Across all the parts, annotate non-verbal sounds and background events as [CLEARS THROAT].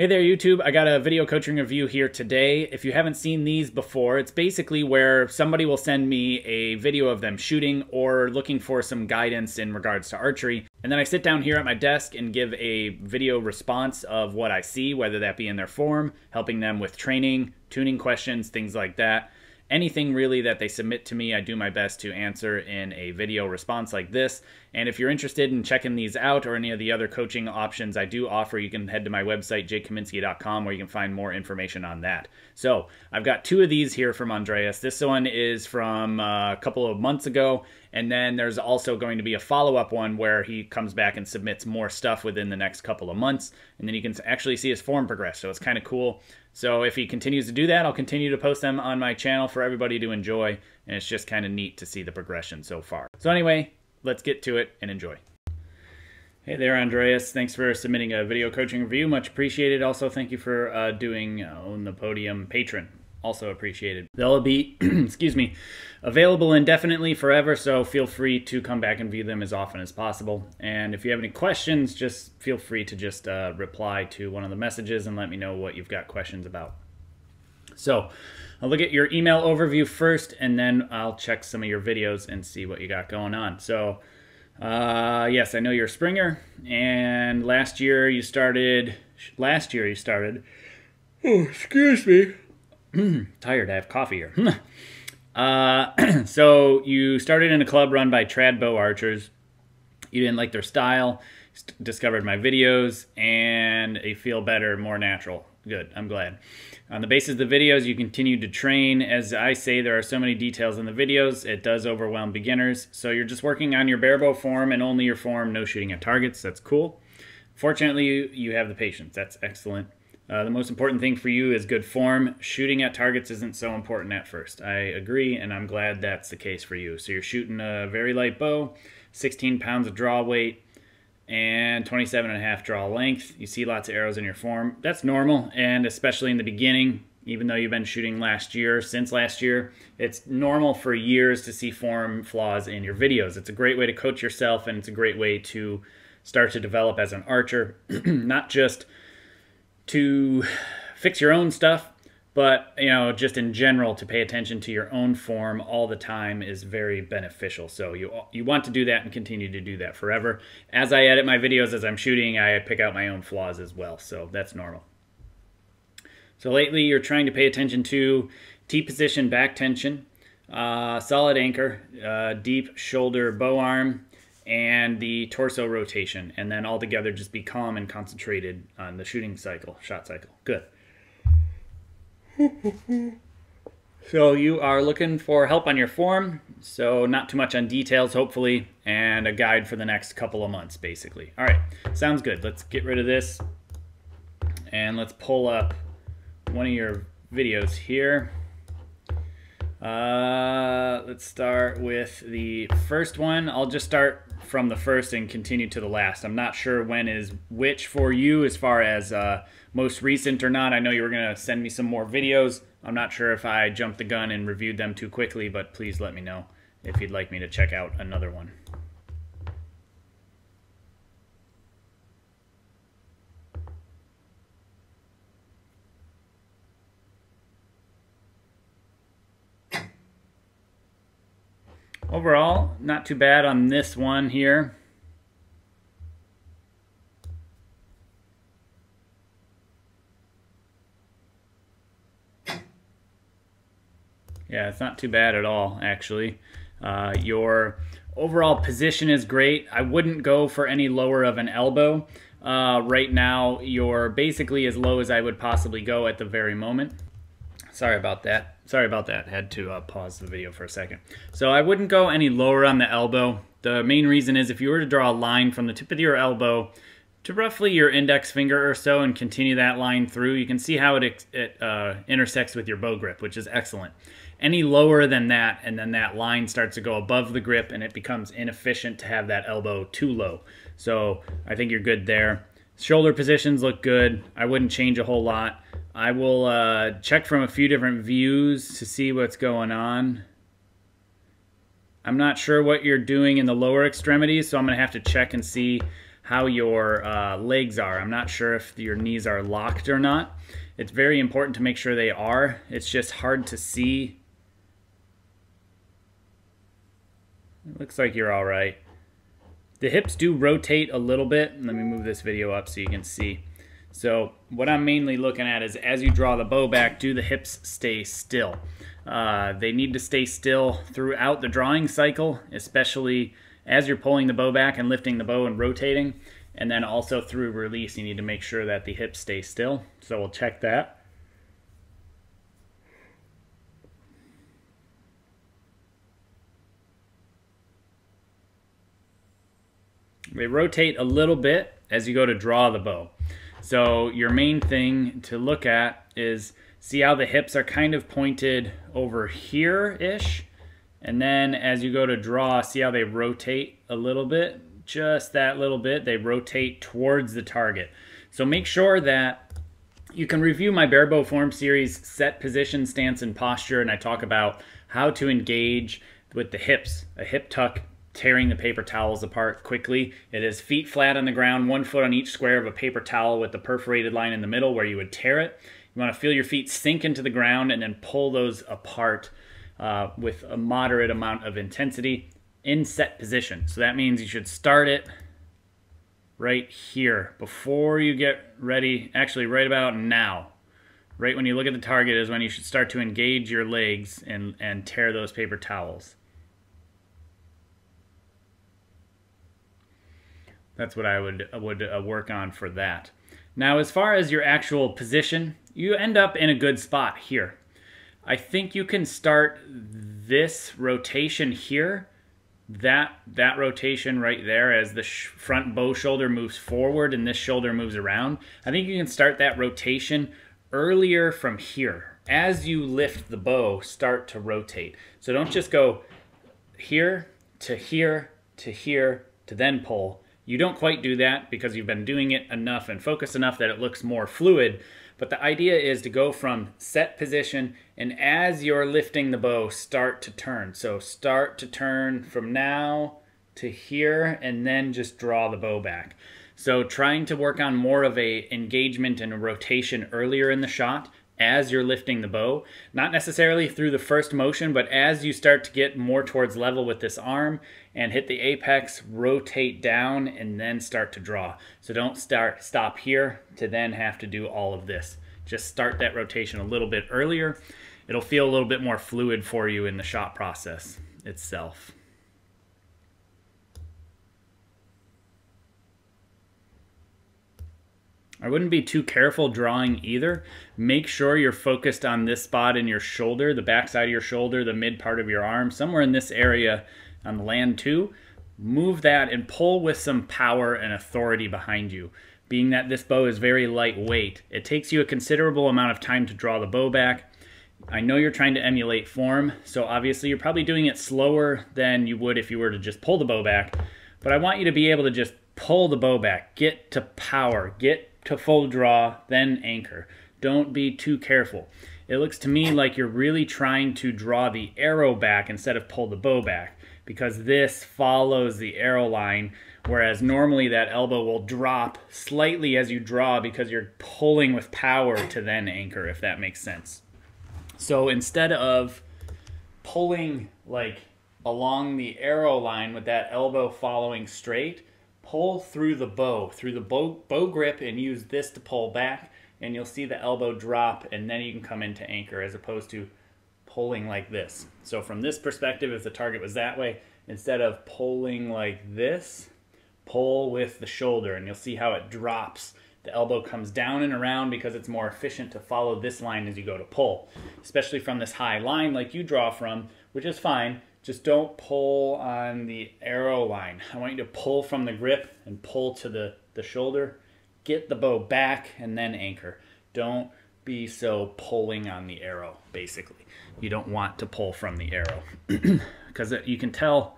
Hey there YouTube, I got a video coaching review here today. If you haven't seen these before, it's basically where somebody will send me a video of them shooting or looking for some guidance in regards to archery. And then I sit down here at my desk and give a video response of what I see, whether that be in their form, helping them with training, tuning questions, things like that anything really that they submit to me, I do my best to answer in a video response like this. And if you're interested in checking these out or any of the other coaching options I do offer, you can head to my website, jakekaminski.com, where you can find more information on that. So I've got two of these here from Andreas. This one is from uh, a couple of months ago. And then there's also going to be a follow up one where he comes back and submits more stuff within the next couple of months. And then you can actually see his form progress. So it's kind of cool. So if he continues to do that, I'll continue to post them on my channel for everybody to enjoy. And it's just kind of neat to see the progression so far. So anyway, let's get to it and enjoy. Hey there, Andreas. Thanks for submitting a video coaching review. Much appreciated. Also, thank you for uh, doing uh, On the Podium Patron also appreciated. They'll be, [CLEARS THROAT] excuse me, available indefinitely forever, so feel free to come back and view them as often as possible. And if you have any questions, just feel free to just uh, reply to one of the messages and let me know what you've got questions about. So I'll look at your email overview first, and then I'll check some of your videos and see what you got going on. So uh, yes, I know you're a Springer, and last year you started, last year you started, oh, excuse me, [CLEARS THROAT] tired. I have coffee here. [CLEARS THROAT] uh, [CLEARS THROAT] so you started in a club run by trad bow archers. You didn't like their style. Discovered my videos and a feel better, more natural. Good. I'm glad. On the basis of the videos, you continued to train. As I say, there are so many details in the videos, it does overwhelm beginners. So you're just working on your barebow form and only your form, no shooting at targets. That's cool. Fortunately, you, you have the patience. That's excellent. Uh, the most important thing for you is good form. Shooting at targets isn't so important at first. I agree, and I'm glad that's the case for you. So you're shooting a very light bow, 16 pounds of draw weight, and 27 and a half draw length. You see lots of arrows in your form. That's normal, and especially in the beginning, even though you've been shooting last year, since last year, it's normal for years to see form flaws in your videos. It's a great way to coach yourself, and it's a great way to start to develop as an archer, [CLEARS THROAT] not just – to fix your own stuff, but you know, just in general, to pay attention to your own form all the time is very beneficial. So you you want to do that and continue to do that forever. As I edit my videos, as I'm shooting, I pick out my own flaws as well. So that's normal. So lately, you're trying to pay attention to T position back tension, uh, solid anchor, uh, deep shoulder bow arm, and the torso rotation, and then all together just be calm and concentrated on the shooting cycle, shot cycle. Good. [LAUGHS] so you are looking for help on your form, so not too much on details, hopefully, and a guide for the next couple of months, basically. All right, sounds good. Let's get rid of this, and let's pull up one of your videos here. Uh, let's start with the first one. I'll just start from the first and continue to the last. I'm not sure when is which for you as far as uh, most recent or not. I know you were going to send me some more videos. I'm not sure if I jumped the gun and reviewed them too quickly, but please let me know if you'd like me to check out another one. Overall, not too bad on this one here. Yeah, it's not too bad at all, actually. Uh, your overall position is great. I wouldn't go for any lower of an elbow. Uh, right now, you're basically as low as I would possibly go at the very moment. Sorry about that. Sorry about that. Had to uh, pause the video for a second. So I wouldn't go any lower on the elbow. The main reason is if you were to draw a line from the tip of your elbow to roughly your index finger or so and continue that line through, you can see how it, it uh, intersects with your bow grip, which is excellent. Any lower than that, and then that line starts to go above the grip and it becomes inefficient to have that elbow too low. So I think you're good there. Shoulder positions look good. I wouldn't change a whole lot. I will uh, check from a few different views to see what's going on. I'm not sure what you're doing in the lower extremities, so I'm going to have to check and see how your uh, legs are. I'm not sure if your knees are locked or not. It's very important to make sure they are. It's just hard to see. It looks like you're all right. The hips do rotate a little bit. Let me move this video up so you can see. So what I'm mainly looking at is as you draw the bow back, do the hips stay still? Uh, they need to stay still throughout the drawing cycle, especially as you're pulling the bow back and lifting the bow and rotating. And then also through release, you need to make sure that the hips stay still. So we'll check that. They rotate a little bit as you go to draw the bow. So your main thing to look at is see how the hips are kind of pointed over here-ish. And then as you go to draw, see how they rotate a little bit? Just that little bit. They rotate towards the target. So make sure that you can review my barebow form series, set position, stance, and posture, and I talk about how to engage with the hips, a hip tuck, tearing the paper towels apart quickly. It is feet flat on the ground, one foot on each square of a paper towel with the perforated line in the middle where you would tear it. You want to feel your feet sink into the ground and then pull those apart uh, with a moderate amount of intensity in set position. So that means you should start it right here before you get ready, actually right about now. Right when you look at the target is when you should start to engage your legs and, and tear those paper towels. That's what I would would uh, work on for that. Now, as far as your actual position, you end up in a good spot here. I think you can start this rotation here, that that rotation right there as the front bow shoulder moves forward and this shoulder moves around. I think you can start that rotation earlier from here. As you lift the bow, start to rotate. So don't just go here to here to here to then pull you don't quite do that because you've been doing it enough and focused enough that it looks more fluid. But the idea is to go from set position and as you're lifting the bow, start to turn. So start to turn from now to here and then just draw the bow back. So trying to work on more of a engagement and a rotation earlier in the shot as you're lifting the bow. Not necessarily through the first motion, but as you start to get more towards level with this arm and hit the apex, rotate down and then start to draw. So don't start stop here to then have to do all of this. Just start that rotation a little bit earlier. It'll feel a little bit more fluid for you in the shot process itself. I wouldn't be too careful drawing either. Make sure you're focused on this spot in your shoulder, the back side of your shoulder, the mid part of your arm, somewhere in this area on the land too. Move that and pull with some power and authority behind you. Being that this bow is very lightweight, it takes you a considerable amount of time to draw the bow back. I know you're trying to emulate form, so obviously you're probably doing it slower than you would if you were to just pull the bow back. But I want you to be able to just pull the bow back, get to power, get to full draw, then anchor. Don't be too careful. It looks to me like you're really trying to draw the arrow back instead of pull the bow back because this follows the arrow line whereas normally that elbow will drop slightly as you draw because you're pulling with power to then anchor if that makes sense. So instead of pulling like along the arrow line with that elbow following straight, pull through the bow, through the bow, bow grip and use this to pull back and you'll see the elbow drop and then you can come into anchor as opposed to pulling like this. So from this perspective, if the target was that way, instead of pulling like this, pull with the shoulder and you'll see how it drops. The elbow comes down and around because it's more efficient to follow this line as you go to pull, especially from this high line like you draw from, which is fine. Just don't pull on the arrow line. I want you to pull from the grip and pull to the, the shoulder. Get the bow back and then anchor. Don't be so pulling on the arrow, basically. You don't want to pull from the arrow. [CLEARS THROAT] Because you can tell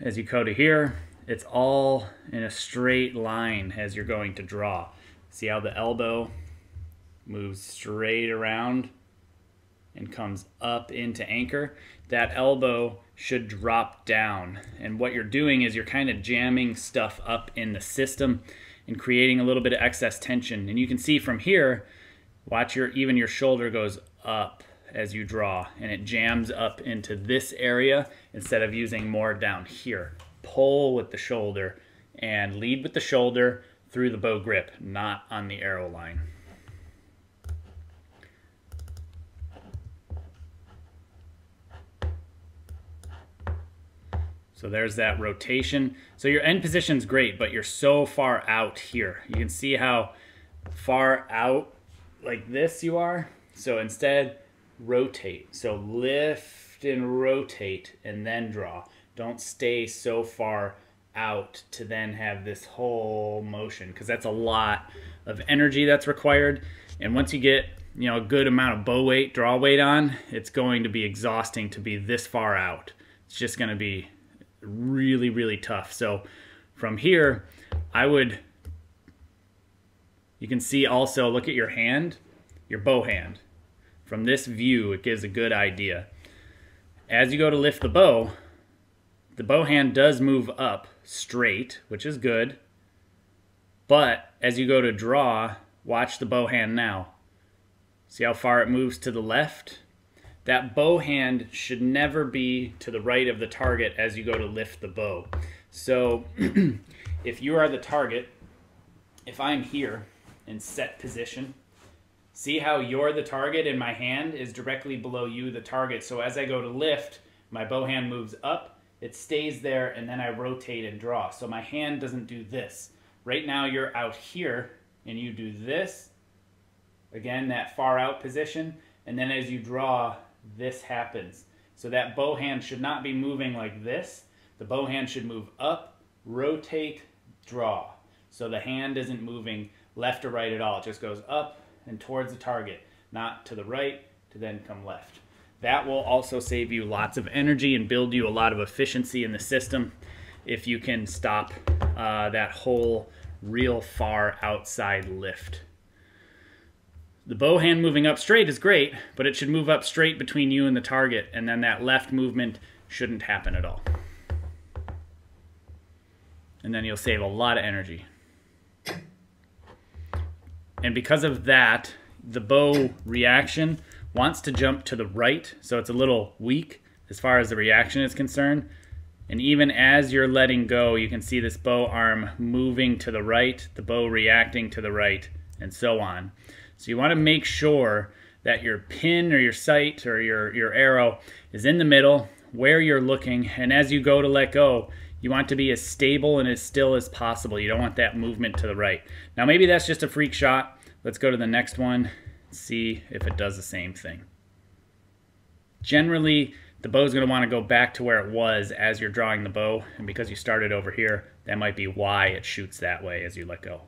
as you go to here, it's all in a straight line as you're going to draw. See how the elbow moves straight around and comes up into anchor, that elbow should drop down. And what you're doing is you're kind of jamming stuff up in the system and creating a little bit of excess tension. And you can see from here, watch your even your shoulder goes up as you draw and it jams up into this area instead of using more down here. Pull with the shoulder and lead with the shoulder through the bow grip, not on the arrow line. So there's that rotation. So your end position's great, but you're so far out here. You can see how far out like this you are. So instead, rotate. So lift and rotate and then draw. Don't stay so far out to then have this whole motion because that's a lot of energy that's required. And once you get you know a good amount of bow weight, draw weight on, it's going to be exhausting to be this far out. It's just going to be really, really tough. So from here, I would, you can see also, look at your hand, your bow hand. From this view, it gives a good idea. As you go to lift the bow, the bow hand does move up straight, which is good. But as you go to draw, watch the bow hand now. See how far it moves to the left? That bow hand should never be to the right of the target as you go to lift the bow. So [CLEARS THROAT] if you are the target, if I'm here in set position, see how you're the target and my hand is directly below you, the target. So as I go to lift, my bow hand moves up, it stays there, and then I rotate and draw. So my hand doesn't do this. Right now you're out here and you do this, again, that far out position, and then as you draw, this happens. So that bow hand should not be moving like this. The bow hand should move up, rotate, draw. So the hand isn't moving left or right at all. It just goes up and towards the target, not to the right to then come left. That will also save you lots of energy and build you a lot of efficiency in the system if you can stop uh, that whole real far outside lift. The bow hand moving up straight is great, but it should move up straight between you and the target, and then that left movement shouldn't happen at all. And then you'll save a lot of energy. And because of that, the bow reaction wants to jump to the right, so it's a little weak as far as the reaction is concerned. And even as you're letting go, you can see this bow arm moving to the right, the bow reacting to the right, and so on. So you want to make sure that your pin or your sight or your, your arrow is in the middle where you're looking. And as you go to let go, you want to be as stable and as still as possible. You don't want that movement to the right. Now maybe that's just a freak shot. Let's go to the next one, see if it does the same thing. Generally, the bow is going to want to go back to where it was as you're drawing the bow. And because you started over here, that might be why it shoots that way as you let go.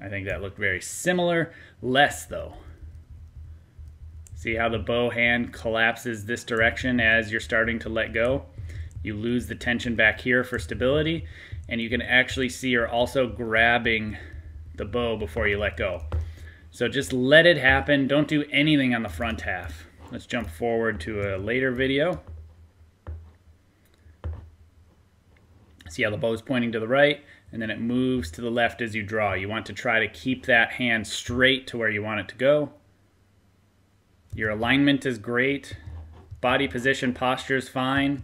I think that looked very similar. Less though. See how the bow hand collapses this direction as you're starting to let go? You lose the tension back here for stability, and you can actually see you're also grabbing the bow before you let go. So just let it happen. Don't do anything on the front half. Let's jump forward to a later video. See how the bow is pointing to the right? and then it moves to the left as you draw. You want to try to keep that hand straight to where you want it to go. Your alignment is great. Body position posture is fine.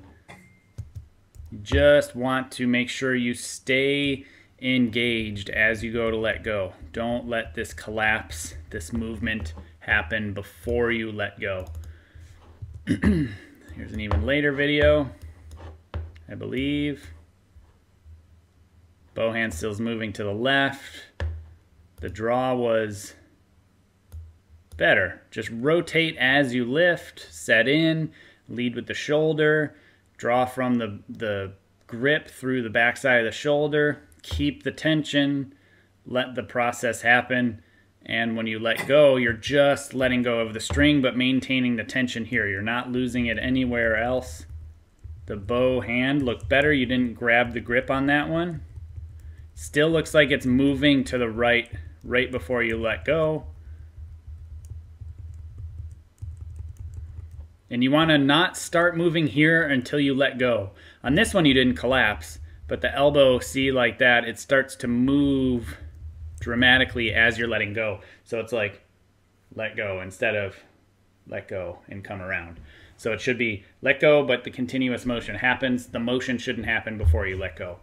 You just want to make sure you stay engaged as you go to let go. Don't let this collapse, this movement happen before you let go. [CLEARS THROAT] Here's an even later video, I believe. Bowhand still's moving to the left. The draw was better. Just rotate as you lift, set in, lead with the shoulder, draw from the, the grip through the backside of the shoulder, keep the tension, let the process happen. And when you let go, you're just letting go of the string, but maintaining the tension here. You're not losing it anywhere else. The bow hand looked better. You didn't grab the grip on that one. Still looks like it's moving to the right right before you let go. And you want to not start moving here until you let go. On this one you didn't collapse, but the elbow, see like that, it starts to move dramatically as you're letting go. So it's like let go instead of let go and come around. So it should be let go, but the continuous motion happens. The motion shouldn't happen before you let go.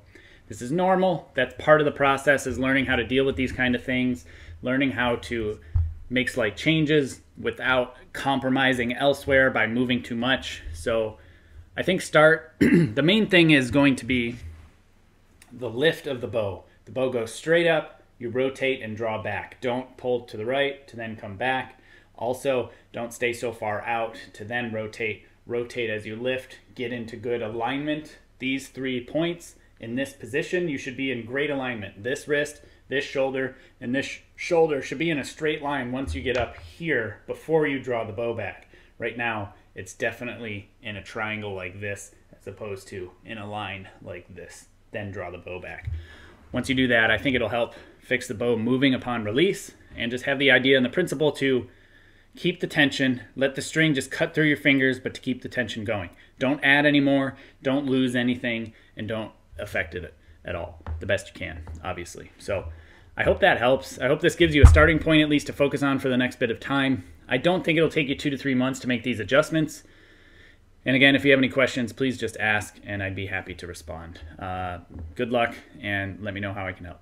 This is normal. That's part of the process is learning how to deal with these kind of things, learning how to make slight changes without compromising elsewhere by moving too much. So I think start, [CLEARS THROAT] the main thing is going to be the lift of the bow. The bow goes straight up, you rotate and draw back. Don't pull to the right to then come back. Also, don't stay so far out to then rotate. Rotate as you lift, get into good alignment. These three points in this position, you should be in great alignment. This wrist, this shoulder, and this sh shoulder should be in a straight line once you get up here before you draw the bow back. Right now, it's definitely in a triangle like this as opposed to in a line like this. Then draw the bow back. Once you do that, I think it'll help fix the bow moving upon release and just have the idea and the principle to keep the tension, let the string just cut through your fingers, but to keep the tension going. Don't add any more, don't lose anything, and don't affect it at all. The best you can, obviously. So I hope that helps. I hope this gives you a starting point at least to focus on for the next bit of time. I don't think it'll take you two to three months to make these adjustments. And again, if you have any questions, please just ask and I'd be happy to respond. Uh, good luck and let me know how I can help.